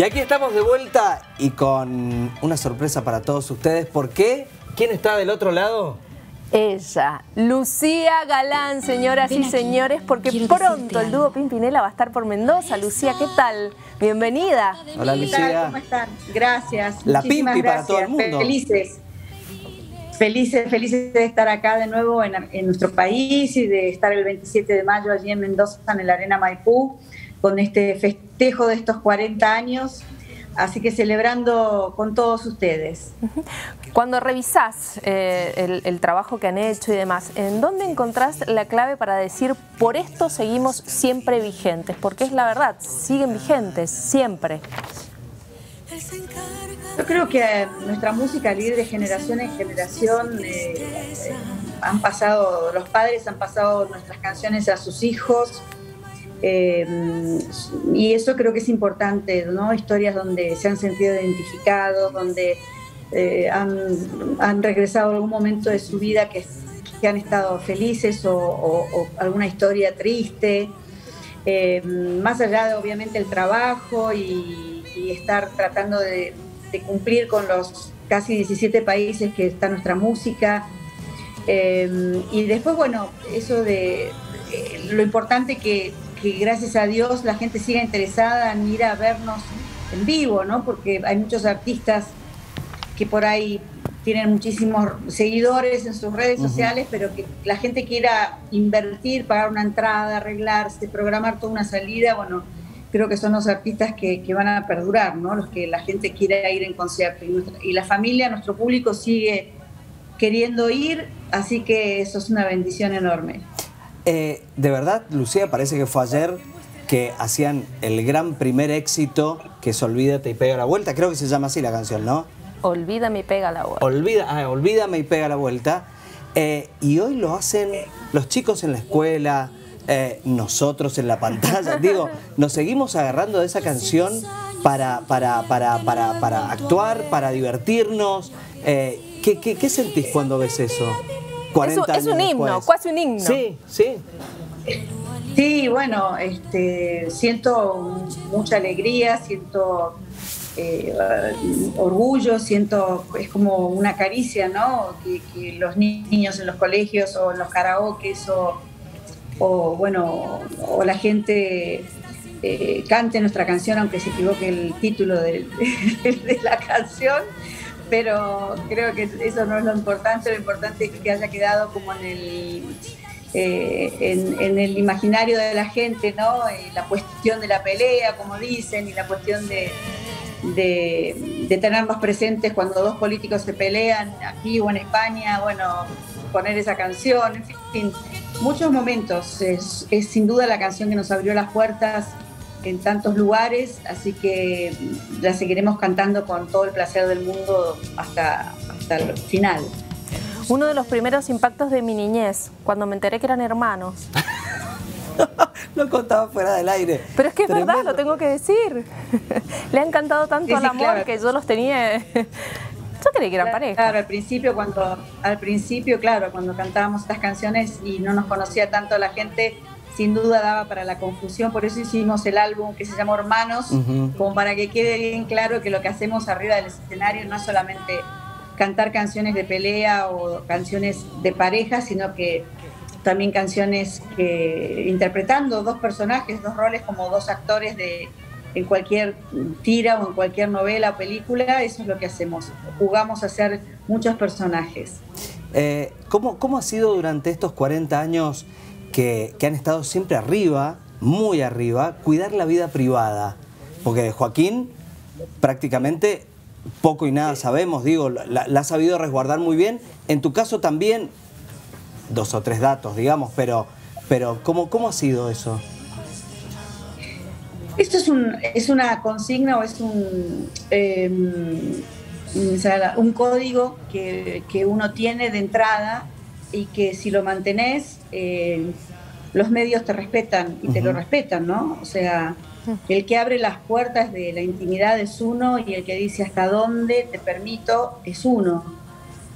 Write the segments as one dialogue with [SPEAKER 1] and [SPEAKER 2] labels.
[SPEAKER 1] Y aquí estamos de vuelta y con una sorpresa para todos ustedes. ¿Por qué? ¿Quién está del otro lado?
[SPEAKER 2] Ella, Lucía Galán, señoras y señores, porque pronto el dúo Pimpinela va a estar por Mendoza. Lucía, ¿qué tal? Bienvenida.
[SPEAKER 1] Hola Lucía.
[SPEAKER 3] ¿Cómo están? Gracias.
[SPEAKER 1] La Pimpi para todo el mundo.
[SPEAKER 3] Felices. Felices, felices de estar acá de nuevo en, en nuestro país y de estar el 27 de mayo allí en Mendoza, en la Arena Maipú con este festejo de estos 40 años. Así que celebrando con todos ustedes.
[SPEAKER 2] Cuando revisás eh, el, trabajo que han hecho y demás, ¿en dónde encontrás la clave para decir por esto seguimos siempre vigentes? Porque es la verdad, siguen vigentes, siempre.
[SPEAKER 3] Yo creo que nuestra música, al ir de generación en generación, eh, eh, han pasado, los padres han pasado nuestras canciones a sus hijos, eh, y eso creo que es importante, ¿no? Historias donde se han sentido identificados, donde eh, han, regresado a algún momento de su vida que, que han estado felices o, alguna historia triste. Eh, más allá de obviamente el trabajo y, estar tratando de, cumplir con los casi 17 países que está nuestra música. y después, bueno, eso de lo importante que que gracias a Dios la gente siga interesada en ir a vernos en vivo, ¿no? Porque hay muchos artistas que por ahí tienen muchísimos seguidores en sus redes sociales, pero que la gente quiera invertir, pagar una entrada, arreglarse, programar toda una salida, bueno, creo que son los artistas que, van a perdurar, ¿no? Los que la gente quiere ir en concierto. y la familia, nuestro público sigue queriendo ir, así que eso es una bendición enorme.
[SPEAKER 1] Eh, de verdad, Lucía, parece que fue ayer que hacían el gran primer éxito que es Olvídate y pega la vuelta. Creo que se llama así la canción, ¿no?
[SPEAKER 2] Olvídame y pega la vuelta.
[SPEAKER 1] Olvida, ah, olvídame y pega la vuelta. Eh, y hoy lo hacen los chicos en la escuela, eh, nosotros en la pantalla. Digo, nos seguimos agarrando de esa canción para, para, para, para actuar, para divertirnos. ¿qué, qué sentís cuando ves eso?
[SPEAKER 2] Es, un himno, casi un himno.
[SPEAKER 1] Sí, sí.
[SPEAKER 3] Sí, bueno, este, siento mucha alegría, siento eh, orgullo, siento, es como una caricia, ¿no? Que, los niños en los colegios o en los karaokes o, bueno, o la gente eh, cante nuestra canción, aunque se equivoque el título de la canción pero creo que eso no es lo importante, lo importante es que haya quedado como en el, eh, en, el imaginario de la gente, ¿no? la cuestión de la pelea, como dicen, y la cuestión de, de, tenerlos presentes cuando dos políticos se pelean aquí o en España, bueno, poner esa canción, en fin, muchos momentos. es sin duda la canción que nos abrió las puertas en tantos lugares, así que la seguiremos cantando con todo el placer del mundo hasta, hasta el final.
[SPEAKER 2] Uno de los primeros impactos de mi niñez, cuando me enteré que eran hermanos.
[SPEAKER 1] lo contaba fuera del aire.
[SPEAKER 2] Pero es que es verdad, lo tengo que decir. Le ha encantado tanto el amor que yo los tenía. Yo creí que eran pareja.
[SPEAKER 3] Claro, al principio cuando, al principio, claro, cuando cantábamos estas canciones y no nos conocía tanto la gente, sin duda daba para la confusión, por eso hicimos el álbum que se llama Hermanos, como para que quede bien claro que lo que hacemos arriba del escenario no es solamente cantar canciones de pelea o canciones de pareja, sino que también canciones que interpretando dos personajes, dos roles como dos actores de en cualquier tira o en cualquier novela o película, eso es lo que hacemos. Jugamos a ser muchos personajes.
[SPEAKER 1] Eh, ¿cómo, ¿Cómo ha sido durante estos 40 años que, han estado siempre arriba, muy arriba, cuidar la vida privada. Porque de Joaquín prácticamente poco y nada sabemos, digo, la, ha sabido resguardar muy bien. En tu caso también, dos o tres datos, digamos, pero, pero ¿cómo, cómo ha sido eso?
[SPEAKER 3] Esto es, un, es una consigna o es un, em, un código que, que uno tiene de entrada y que si lo mantenés, eh, los medios te respetan y te lo respetan, ¿no? O sea, el que abre las puertas de la intimidad es uno y el que dice hasta dónde te permito es uno.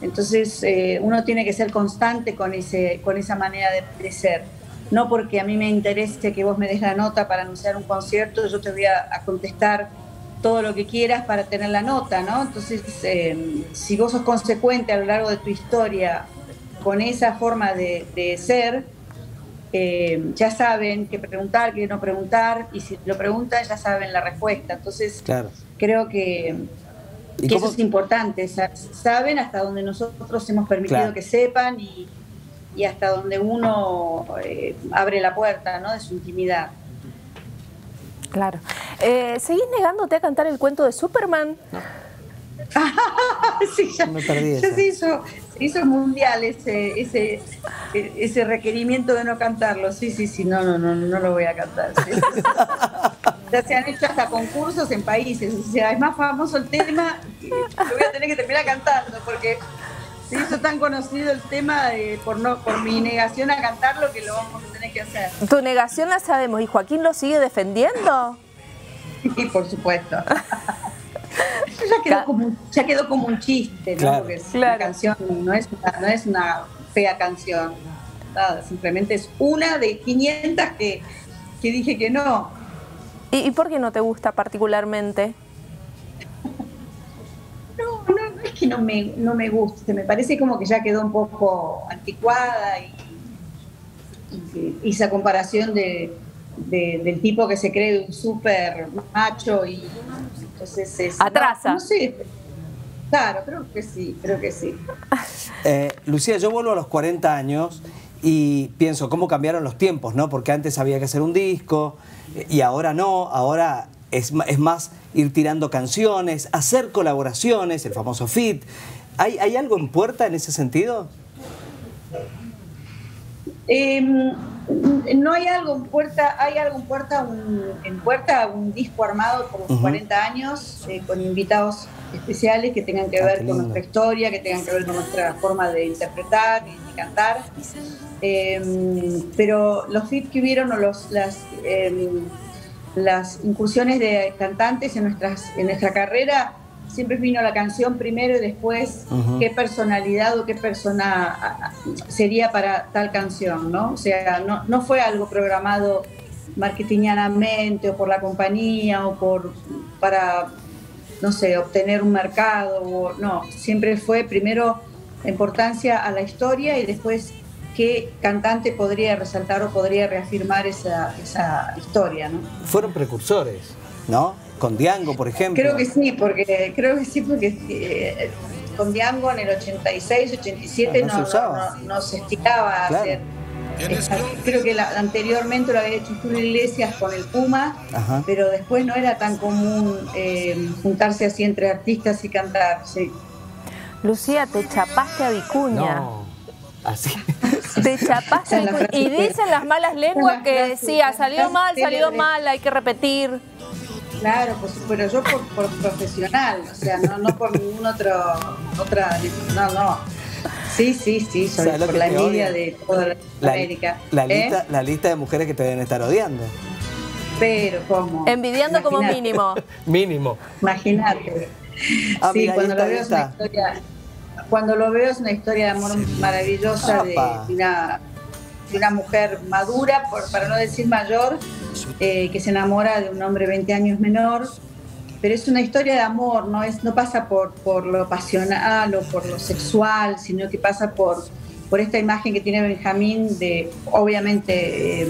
[SPEAKER 3] Entonces eh, uno tiene que ser constante con, ese, con esa manera de, ser. No porque a mí me interese que vos me des la nota para anunciar un concierto, yo te voy a, contestar todo lo que quieras para tener la nota, ¿no? Entonces, eh, si vos sos consecuente a lo largo de tu historia con esa forma de, ser, eh, ya saben qué preguntar, qué no preguntar, y si lo preguntan ya saben la respuesta. Entonces, creo que, eso es importante. Saben hasta donde nosotros hemos permitido que sepan y, hasta donde uno eh, abre la puerta ¿no? de su intimidad.
[SPEAKER 2] Claro. Eh, ¿Seguís negándote a cantar el cuento de Superman?
[SPEAKER 3] sí, ya, hizo, se hizo mundial ese, ese, ese requerimiento de no cantarlo. Sí, sí, sí, no, no, no, no lo voy a cantar. ya se han hecho hasta concursos en países. O sea, es más famoso el tema que lo voy a tener que terminar cantando porque se hizo tan conocido el tema por no por mi negación a cantarlo que lo vamos a tener que hacer.
[SPEAKER 2] Tu negación la sabemos. ¿Y Joaquín lo sigue defendiendo?
[SPEAKER 3] Sí, por supuesto. ya, quedó como, ya quedó como un chiste, ¿no? Porque la canción no es, una, no es una fea canción. Nada, simplemente es una de 500 que, que dije que no.
[SPEAKER 2] ¿Y, ¿Y por qué no te gusta particularmente?
[SPEAKER 3] es que no me, no me guste, me parece como que ya quedó un poco anticuada y, esa comparación de, del tipo que se cree un súper macho y entonces es...
[SPEAKER 2] Atrasa.
[SPEAKER 3] No, sé, claro, creo que sí, creo que sí.
[SPEAKER 1] Eh, Lucía, yo vuelvo a los 40 años y pienso cómo cambiaron los tiempos, ¿no? Porque antes había que hacer un disco y ahora no, ahora es, es más ir tirando canciones, hacer colaboraciones, el famoso fit. ¿Hay, ¿Hay algo en puerta en ese sentido?
[SPEAKER 3] Em, no hay algo en puerta, hay algo en puerta, un, en puerta un disco armado por los 40 años eh, con invitados especiales que tengan que ah, ver con nuestra historia, que tengan que ver con nuestra forma de interpretar y cantar. Em, pero los fit que hubieron o los, las em, las incursiones de cantantes en, nuestras, en nuestra carrera, siempre vino la canción primero y después qué personalidad o qué persona sería para tal canción, ¿no? O sea, no, no fue algo programado marketingianamente o por la compañía o por para, no sé, obtener un mercado, o, no, siempre fue primero importancia a la historia y después qué cantante podría resaltar o podría reafirmar esa, esa historia, ¿no?
[SPEAKER 1] Fueron precursores, ¿no? Con Diango, por ejemplo.
[SPEAKER 3] Creo que sí, porque creo que sí, porque eh, con Diango en el 86, 87 no, no, se, estiraba a hacer. Creo que anteriormente lo había hecho Julio Iglesias con el Puma, pero después no era tan común eh, juntarse así entre artistas y cantar. Sí.
[SPEAKER 2] Lucía, te chapaste a Vicuña.
[SPEAKER 1] No, así.
[SPEAKER 2] Te chapaste y dicen las malas lenguas que decía, salió mal, salió mal, hay que repetir.
[SPEAKER 3] Claro, pues, pero yo por, profesional, o sea, no, no por ningún otro, otra, no, no. Sí, sí, sí, soy por la envidia de toda la, América.
[SPEAKER 1] La, ¿Eh? lista, la lista de mujeres que te deben estar odiando.
[SPEAKER 3] Pero, ¿cómo?
[SPEAKER 2] Envidiando como mínimo.
[SPEAKER 1] mínimo.
[SPEAKER 3] Imagínate. Ah, sí, cuando lo veo es una historia cuando lo veo es una historia de amor maravillosa de de una, mujer madura, por, para no decir mayor, eh, que se enamora de un hombre 20 años menor. Pero es una historia de amor, no, es, no pasa por, por lo pasional o por lo sexual, sino que pasa por, por esta imagen que tiene Benjamín de, obviamente,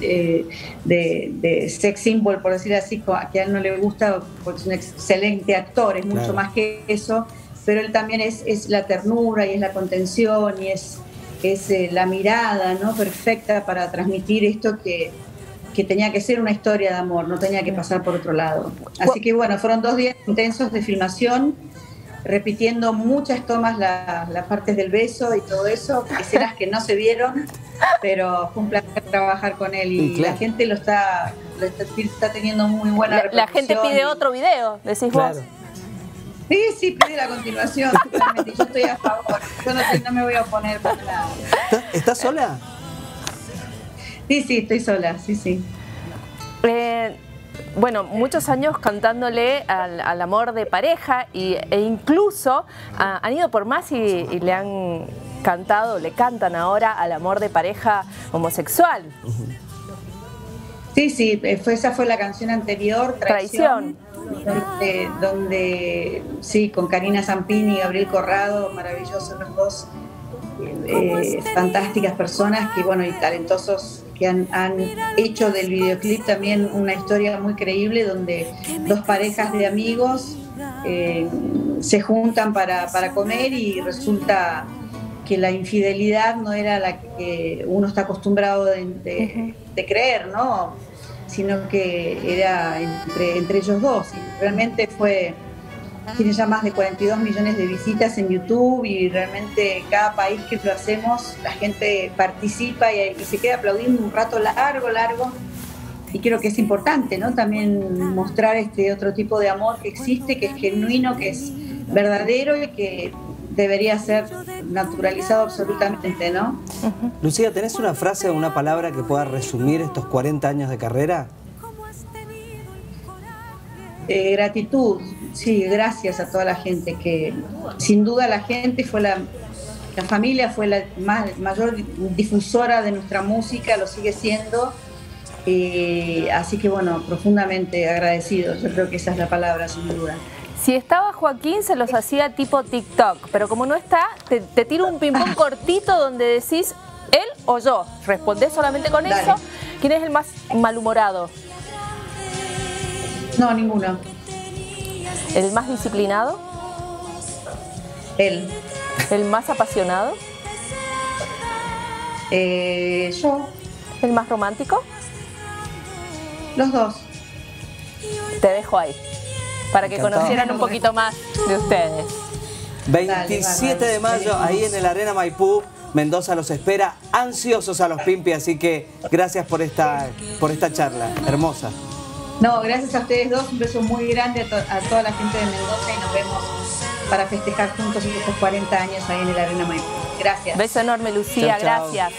[SPEAKER 3] eh, de, de, sex symbol, por decir así, que a él no le gusta, porque es un excelente actor, es mucho más que eso, pero él también es, es la ternura y es la contención y es, es eh, la mirada ¿no? perfecta para transmitir esto que, que tenía que ser una historia de amor, no tenía que pasar por otro lado. Así que bueno, fueron dos días intensos de filmación, repitiendo muchas tomas las partes del beso y todo eso, escenas que no se vieron, pero fue un placer trabajar con él y, la gente lo está, está, teniendo muy buena
[SPEAKER 2] La, la gente pide otro video, decís vos.
[SPEAKER 3] Sí, sí, pide la continuación, Yo estoy a favor. Yo no, me voy a oponer para nada.
[SPEAKER 1] ¿Estás sola?
[SPEAKER 3] Sí, sí, estoy sola, sí, sí.
[SPEAKER 2] Eh, bueno, muchos años cantándole al, amor de pareja y, e incluso han ido por más y, le han cantado, le cantan ahora al amor de pareja homosexual.
[SPEAKER 3] Sí, sí, fue, esa fue la canción anterior, Traición. Donde, sí, con Karina Zampini y Gabriel Corrado, maravillosos los dos, eh, fantásticas personas que, bueno, y talentosos que han, hecho del videoclip también una historia muy creíble donde dos parejas de amigos eh, se juntan para, para comer y resulta que la infidelidad no era la que uno está acostumbrado de, creer, ¿no? Sino que era entre, entre ellos dos. Y realmente fue, tiene ya más de 42 millones de visitas en YouTube y realmente cada país que lo hacemos, la gente participa y, se queda aplaudiendo un rato largo, largo. Y creo que es importante, ¿no? También mostrar este otro tipo de amor que existe, que es genuino, que es verdadero y que debería ser naturalizado absolutamente, ¿no?
[SPEAKER 1] Lucía, ¿tenés una frase o una palabra que pueda resumir estos 40 años de carrera?
[SPEAKER 3] Eh, gratitud, sí, gracias a toda la gente que, sin duda la gente fue la, la familia fue la más, mayor difusora de nuestra música, lo sigue siendo, eh, así que bueno, profundamente agradecido, yo creo que esa es la palabra sin duda.
[SPEAKER 2] Si estaba Joaquín se los hacía tipo TikTok, pero como no está, te, tiro un ping-pong cortito donde decís él o yo. Respondés solamente con eso. ¿Quién es el más malhumorado?
[SPEAKER 3] No, ninguno.
[SPEAKER 2] ¿El más disciplinado?
[SPEAKER 3] Él.
[SPEAKER 2] ¿El más apasionado?
[SPEAKER 3] Eh, yo.
[SPEAKER 2] ¿El más romántico?
[SPEAKER 3] Los dos.
[SPEAKER 2] Te dejo ahí para que conocieran un poquito más de ustedes.
[SPEAKER 1] 27 de mayo, ahí en el Arena Maipú, Mendoza los espera, ansiosos a los Pimpi, así que gracias por esta, por esta charla, hermosa.
[SPEAKER 3] No, gracias a ustedes dos, un beso muy grande a, toda la gente de Mendoza y nos vemos para festejar juntos estos 40 años ahí en el Arena Maipú. Gracias.
[SPEAKER 2] Beso enorme, Lucía, gracias.